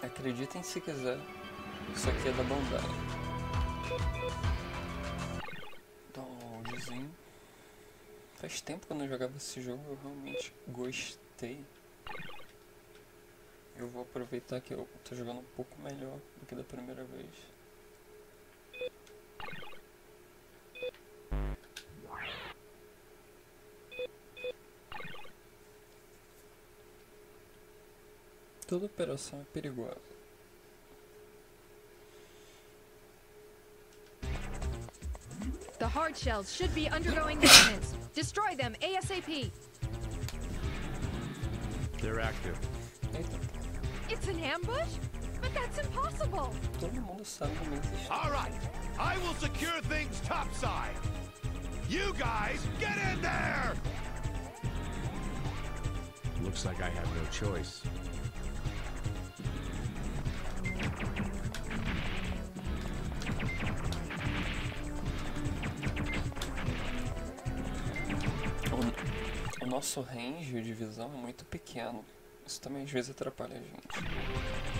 Acreditem se quiser, isso aqui é da Bandai. Downloadzinho. Faz tempo que eu não jogava esse jogo, eu realmente gostei. Eu vou aproveitar que eu tô jogando um pouco melhor do que da primeira vez. Toda operação é perigosa. The hard shells should be undergoing maintenance. Destroy them ASAP. They're active. It's an ambush? But that's impossible. todo mundo sabe como existe. All right, I will secure things topside. You guys, get in there! Looks like I have no choice. Nosso range de visão é muito pequeno. Isso também às vezes atrapalha a gente.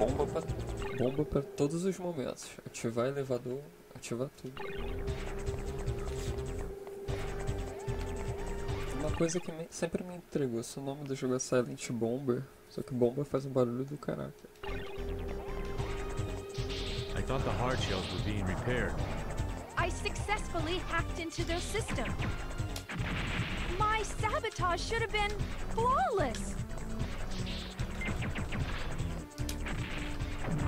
Bomba pra, bomba pra todos os momentos. Ativar elevador, ativar tudo. Uma coisa que me- sempre me entregou, se o nome do jogo é Silent Bomber, só que bomba faz um barulho do caraca. I thought the hard shells were being repaired. I successfully hacked into their system. My sabotage should have been flawless.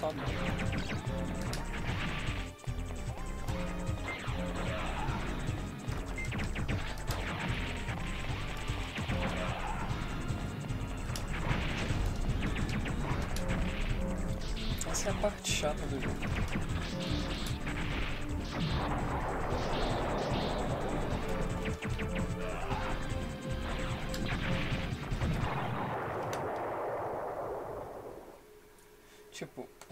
sanmıyorum.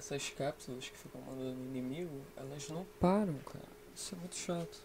Essas cápsulas que ficam mandando inimigo, elas não param, cara. Isso é muito chato.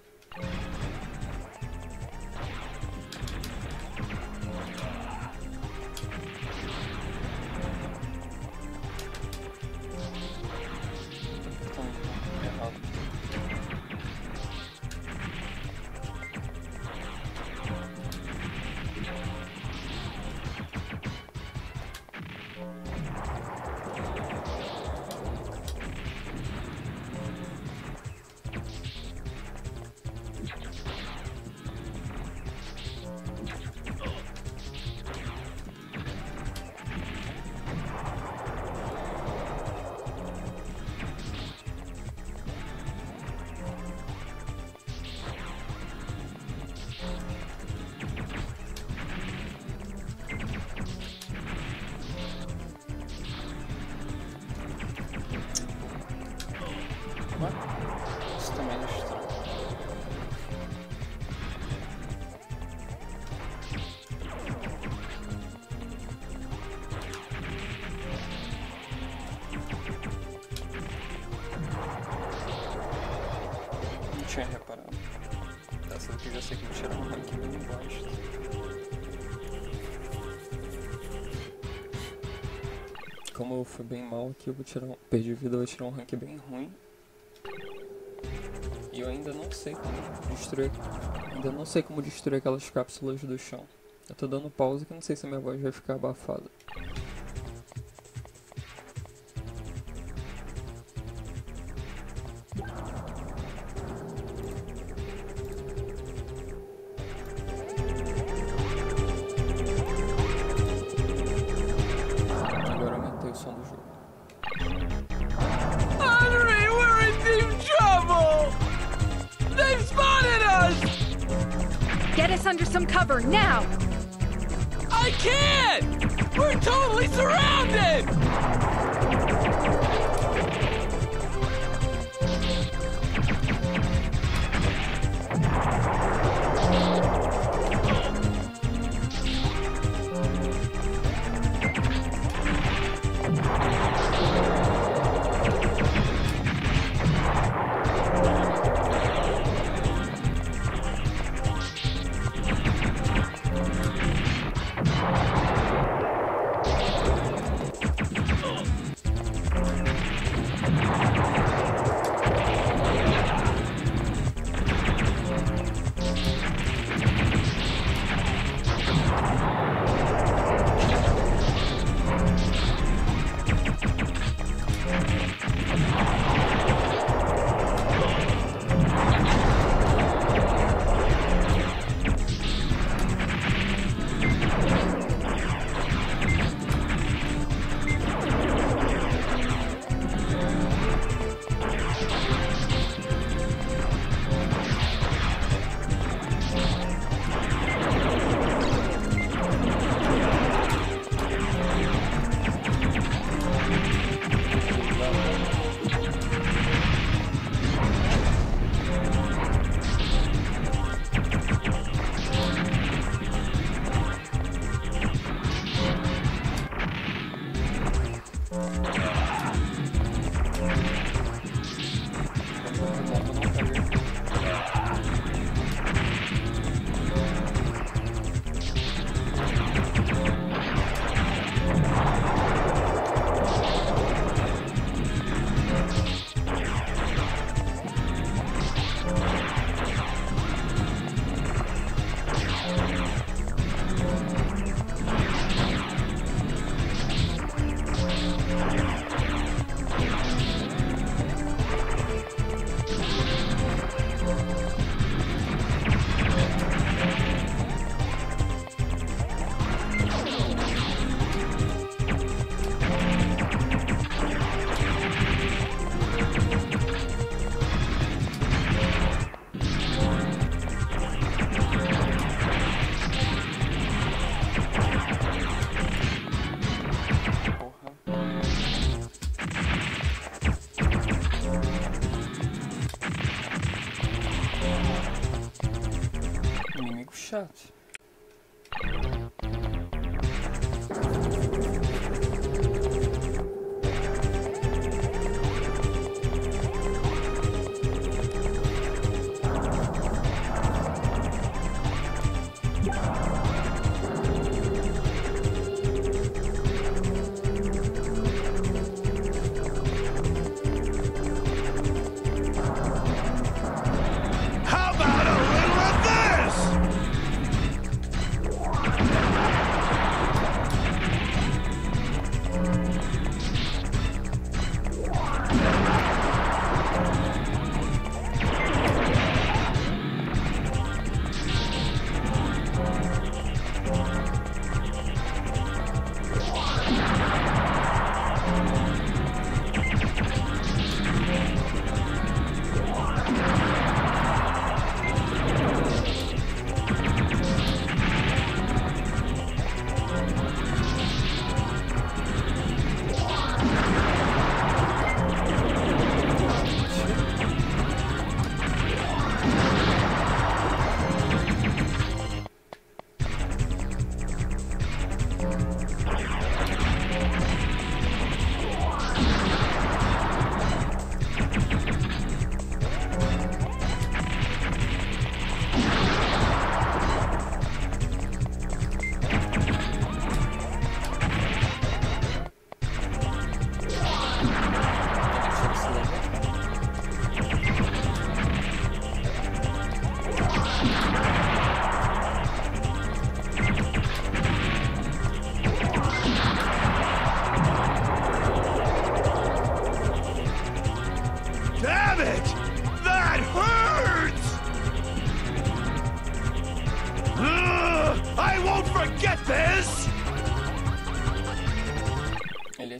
Isso também é estranho. Não tinha reparado. Dessa daqui eu já sei que vou tirar um rank bem baixo. Como eu fui bem mal aqui, eu vou tirar um... Perdi vida, eu vou tirar um rank bem ruim. Ainda não sei como destruir. Ainda não sei como destruir aquelas cápsulas do chão. Eu tô dando pausa que não sei se a minha voz vai ficar abafada. Some cover now! I can't! We're totally surrounded!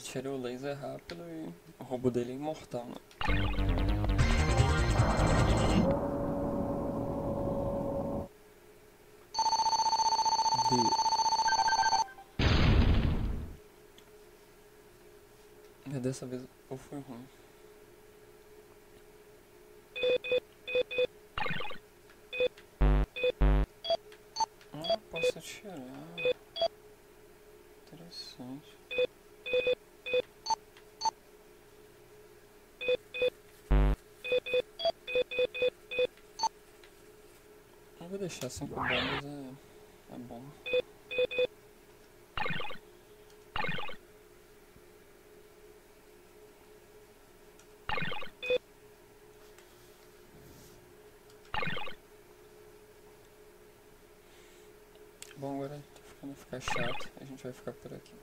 Atira o laser rápido e o roubo dele é imortal, né? Dessa vez ou foi ruim. Deixar cinco bombas, é, é bom. Bom, agora tá ficando ficar chato, a gente vai ficar por aqui.